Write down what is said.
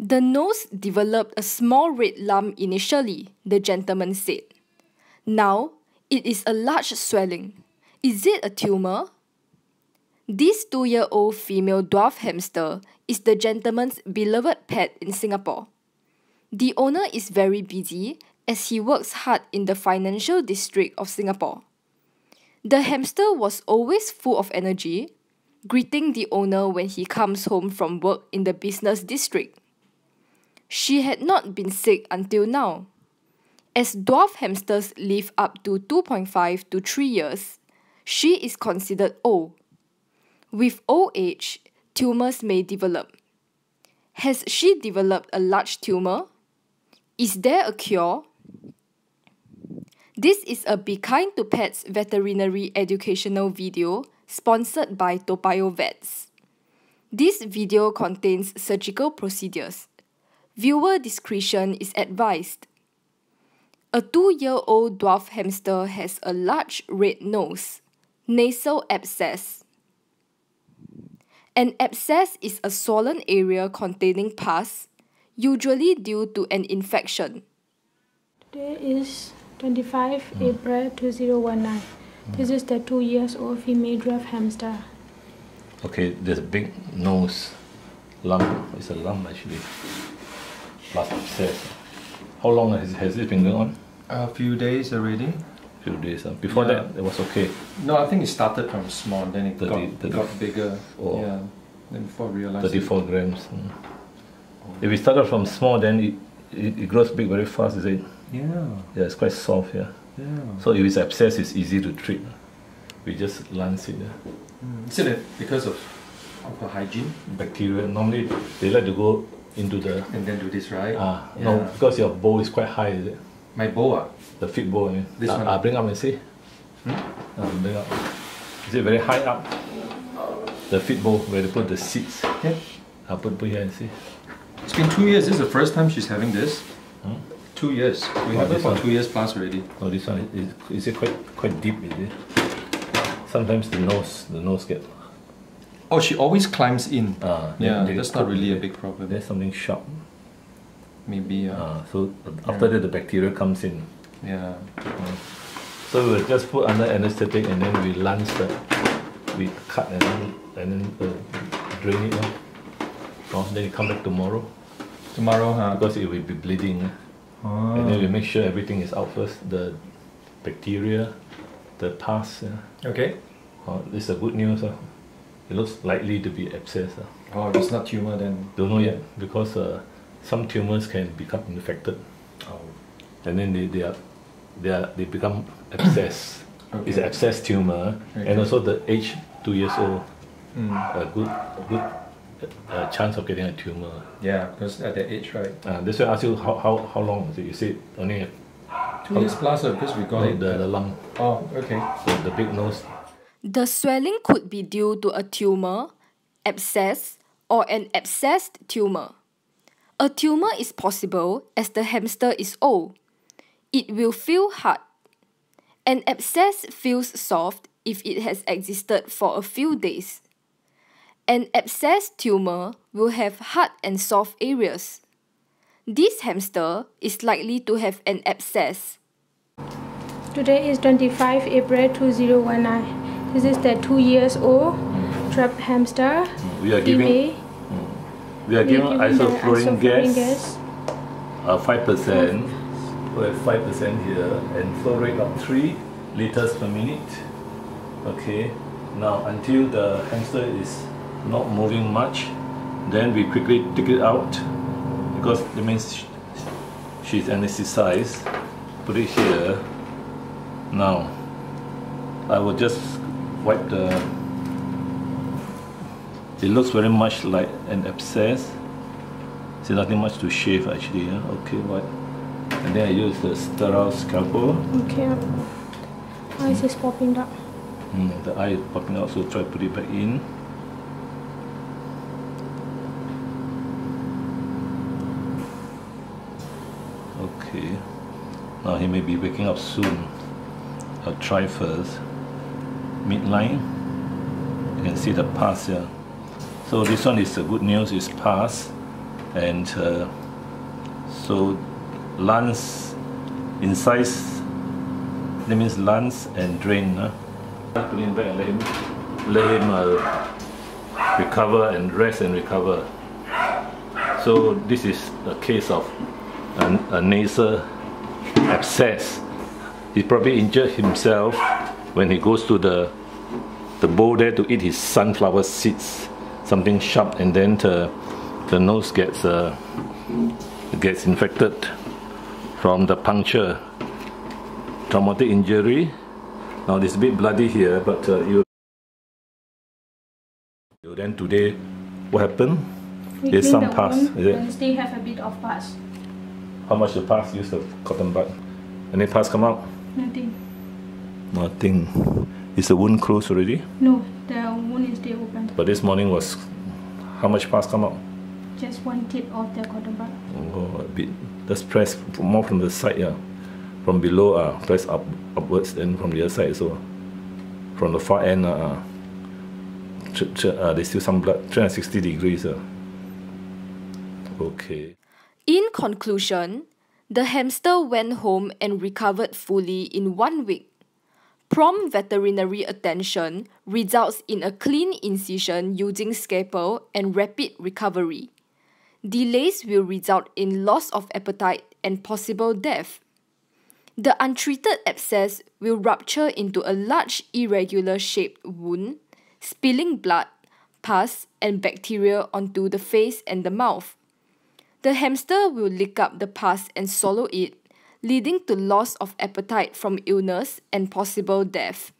The nose developed a small red lump initially, the gentleman said. Now, it is a large swelling. Is it a tumor? This two year old female dwarf hamster is the gentleman's beloved pet in Singapore. The owner is very busy as he works hard in the financial district of Singapore. The hamster was always full of energy, greeting the owner when he comes home from work in the business district. She had not been sick until now. As dwarf hamsters live up to 2.5 to 3 years, she is considered old. With old age, tumors may develop. Has she developed a large tumor? Is there a cure? This is a Be Kind to Pets veterinary educational video sponsored by Toa Payoh Vets. This video contains surgical procedures. Viewer discretion is advised. A two year old dwarf hamster has a large red nose, nasal abscess. An abscess is a swollen area containing pus, usually due to an infection. Today is 25 April 2019. This is the two years old female dwarf hamster. Okay, there's a big nose lump. It's a lump actually. Plus abscess. How long has, has it been going on? A few days already. A few days. Uh. Before Yeah. that, it was okay. No, I think it started from small, then it Thirty- got, thirty- got bigger. Oh. Yeah. Then before I realized. it- 34 grams. mm. If it started from small, then it, it, it grows big very fast, is it? Yeah. Yeah, it's quite soft, yeah. Yeah. So if it's abscess, it's easy to treat. We just lance it. Yeah. Mm. Is it because of, of hygiene? Bacteria, normally they like to go into the... And then do this, right? Ah, yeah. no, because your bowl is quite high, is it? My bow, ah. The feed bowl, mean. This ah, one? ah, bring up and see. Hmm? Ah, bring up. Is it very high up? The feed bowl where they put the seeds. Yeah. I'll put, put here and see. It's been two years. This is the first time she's having this. Hmm? Two years. We Oh, have it this for one. two years plus already. Oh, this one is, is it quite quite deep? Is it? Sometimes the nose the nose get Oh, she always climbs in. ah yeah, they get that's not really a big problem. There's something sharp. Maybe. Uh, Ah, so after that the bacteria comes in. yeah. So we will just put under anesthetic and then we lance the we cut and then and then uh, drain it. lah. Oh, then you come back tomorrow Tomorrow, huh? because it will be bleeding. Ah. And then we make sure everything is out first. The bacteria, the pus. Yeah. Okay. Oh, this is a good news. Uh. It looks likely to be abscess. Uh. Oh, it's not tumor, then. Don't know yet because uh, some tumors can become infected Oh. and then they, they are they are they become abscess. It's an abscess tumor Okay. and also the age two years old Mm. a good good uh, chance of getting a tumor. Yeah, because at that age, right? Uh, that's why I ask you how, how, how long it? You said only Two years plus, uh, because we got the, it. the, the lung, Oh, okay. the, the big nose. The swelling could be due to a tumor, abscess, or an abscessed tumor. A tumor is possible as the hamster is old. It will feel hard. An abscess feels soft if it has existed for a few days. An abscessed tumor will have hard and soft areas. This hamster is likely to have an abscess. Today is 25 April 2019. This is the two years old dwarf hamster. We are giving female. we are giving giving isoflurane isoflurane gas, uh, five percent. We have five percent here and flow rate of three liters per minute. Okay. Now until the hamster is not moving much, then we quickly take it out because that means sh- she's anesthetized. Put it here. Now I will just wipe the it looks very much like an abscess. See, nothing much to shave actually. Yeah? Okay, what? And then I use the sterile scalpel. Okay. Eyes is popping up. Mm, the eye is popping out, so try to put it back in. Okay. Now he may be waking up soon. I'll try first. Midline. You can see the pus here. So this one is the good news, is pus and uh, so lance incise that means lance and drain uh. put him back and let him let him uh, recover and rest and recover so this is a case of a, a nasal abscess he probably injured himself when he goes to the the bowl there to eat his sunflower seeds something sharp and then the, the nose gets uh, gets infected from the puncture traumatic injury now it's a bit bloody here but uh, you then today what happened We There's clean some the pus, is it? still have a bit of pus. how much the pus use the cotton bud any pus come out Nothing. Nothing is the wound closed already No, the wound is still open. but this morning was how much pus come out Just one tip of the cotton bud. Oh, a bit. Just press more from the side, yeah. From below, uh, press up upwards, then from the other side, so from the far end, uh, ch- ch- uh, there's still some blood, 360 degrees. Uh. Okay. In conclusion, the hamster went home and recovered fully in one week. Prompt veterinary attention results in a clean incision using scalpel and rapid recovery. Delays will result in loss of appetite and possible death. The untreated abscess will rupture into a large irregular shaped wound, spilling blood, pus, and bacteria onto the face and the mouth. The hamster will lick up the pus and swallow it, leading to loss of appetite from illness and possible death.